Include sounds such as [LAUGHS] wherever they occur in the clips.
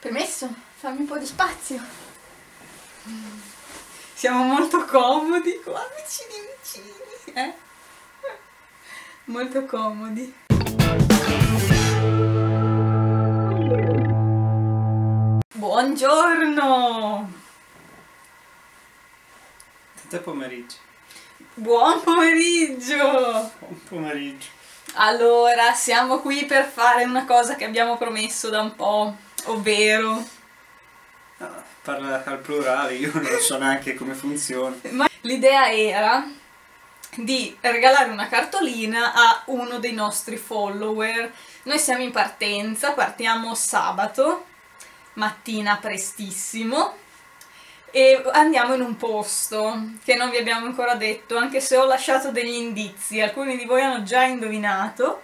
Permesso, fammi un po' di spazio. Siamo molto comodi qua, vicini vicini, eh? Molto comodi. Buongiorno! Tant'è pomeriggio. Buon pomeriggio! Buon pomeriggio. Allora, siamo qui per fare una cosa che abbiamo promesso da un po', ovvero... Ah, parla al plurale, io non so neanche come funziona. [LAUGHS] Ma l'idea era di regalare una cartolina a uno dei nostri follower. Noi siamo in partenza, partiamo sabato, mattina prestissimo, e andiamo in un posto che non vi abbiamo ancora detto, anche se ho lasciato degli indizi, alcuni di voi hanno già indovinato.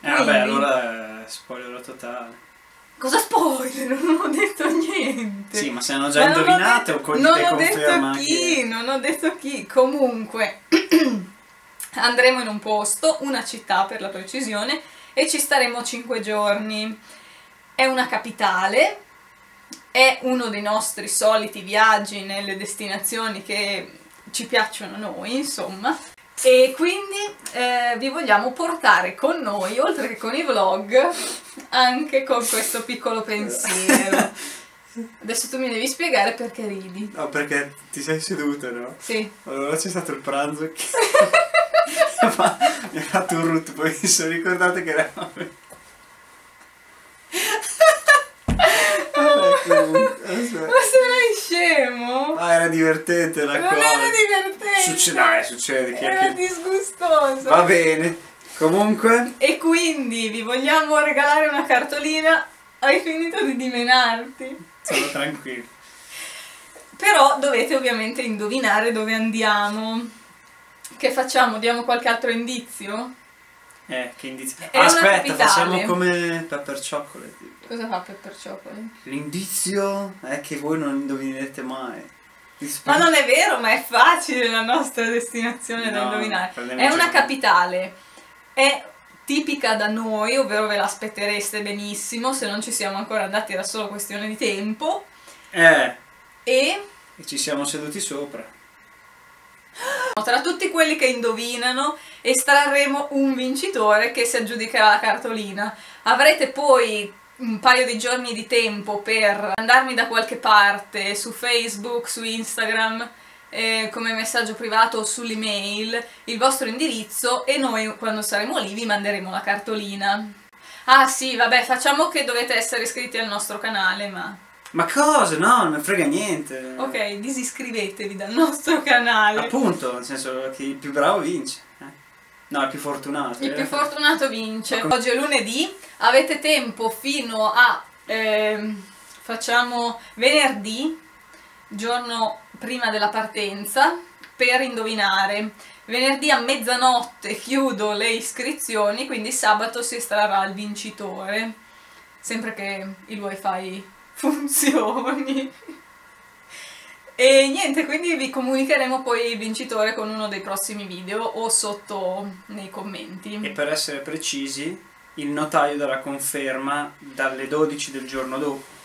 Eh, vabbè, Quindi- allora è spoiler totale. Cosa spoiler? [LAUGHS] Non ho detto niente. Sì, ma se hanno già indovinato, detto- con Non ho detto chi, che... non ho detto chi. Comunque, [CLEARS THROAT] andremo in un posto, una città per la precisione, e ci staremo 5 giorni. È una capitale, è uno dei nostri soliti viaggi nelle destinazioni che ci piacciono noi, insomma. E quindi eh, vi vogliamo portare con noi, oltre che con i vlog, anche con questo piccolo pensiero. [LAUGHS] Adesso tu mi devi spiegare perché ridi. No, perché ti sei seduto, no? Sì. Allora c'è stato il pranzo che... [LAUGHS] [LAUGHS] Mi ha fatto un rutto, poi mi sono ricordato che eravamo... Vabbè, comunque, aspetta. Ma sei scemo? Ah, era divertente la non cosa. era divertente. Succede, dai, succede. Che, Era che- disgustoso. Va bene. Comunque, E quindi vi vogliamo regalare una cartolina. Hai finito di dimenarti. sono tranquillo. Però dovete ovviamente indovinare dove andiamo. Che facciamo? Diamo qualche altro indizio? Eh, che indizio. Una Aspetta, facciamo come Pepper Chocolate. tipo. Cosa fa Pepper Chocolate? L'indizio è che voi non indovinerete mai. Ma non è vero, ma è facile la nostra destinazione da No, indovinare. prendiamo È una gioco. capitale. È tipica da noi, ovvero ve l'aspettereste benissimo se non ci siamo ancora andati, era solo questione di tempo. Eh, E e ci siamo seduti sopra. Tra tutti quelli che indovinano estrarremo un vincitore che si aggiudicherà la cartolina. Avrete poi un paio di giorni di tempo per mandarmi da qualche parte su Facebook, su Instagram, eh, come messaggio privato o sull'email il vostro indirizzo e noi quando saremo lì vi manderemo la cartolina. Ah sì, vabbè, facciamo che dovete essere iscritti al nostro canale, ma... Ma cosa? No, non me frega niente. Ok, disiscrivetevi dal nostro canale. Appunto, nel senso che il più bravo vince. eh. No, il più fortunato. Il eh. più fortunato vince. Come- Oggi è lunedì, avete tempo fino a ehm, facciamo venerdì, giorno prima della partenza, per indovinare. Venerdì a mezzanotte chiudo le iscrizioni, quindi sabato si estrarrà il vincitore. Sempre che il wifi funzioni. E niente, quindi vi comunicheremo poi il vincitore con uno dei prossimi video o sotto nei commenti. E per essere precisi, il notaio darà conferma dalle 12 del giorno dopo.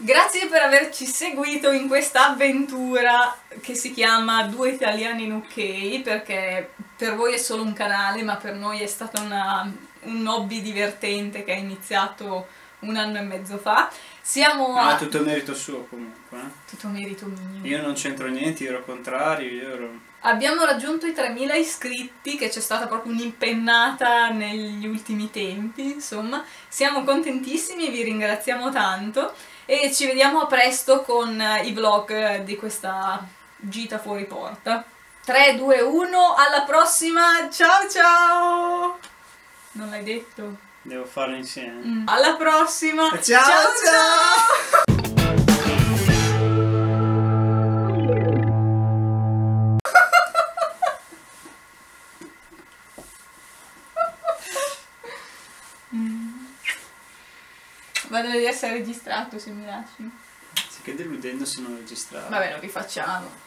Grazie per averci seguito in questa avventura che si chiama Due Italiani in UK, perché per voi è solo un canale, ma per noi è stato una- un hobby divertente che è iniziato un anno e mezzo fa. Siamo Ma a... è tutto merito suo comunque. eh. Tutto merito mio. Io non c'entro niente, io ero contrario, io ero... Abbiamo raggiunto i 3000 iscritti, che c'è stata proprio un'impennata negli ultimi tempi, insomma. Siamo contentissimi vi ringraziamo tanto e ci vediamo a presto con i vlog di questa gita fuori porta. 3, 2, 1, alla prossima, ciao ciao! Non l'hai detto? Devo farlo insieme. Mm. Alla prossima! Ciao, ciao! [LAUGHS] Mm. Vado a vedere se è registrato se mi lasci. Sì, che deludendo se non registravo. Vabbè, lo rifacciamo.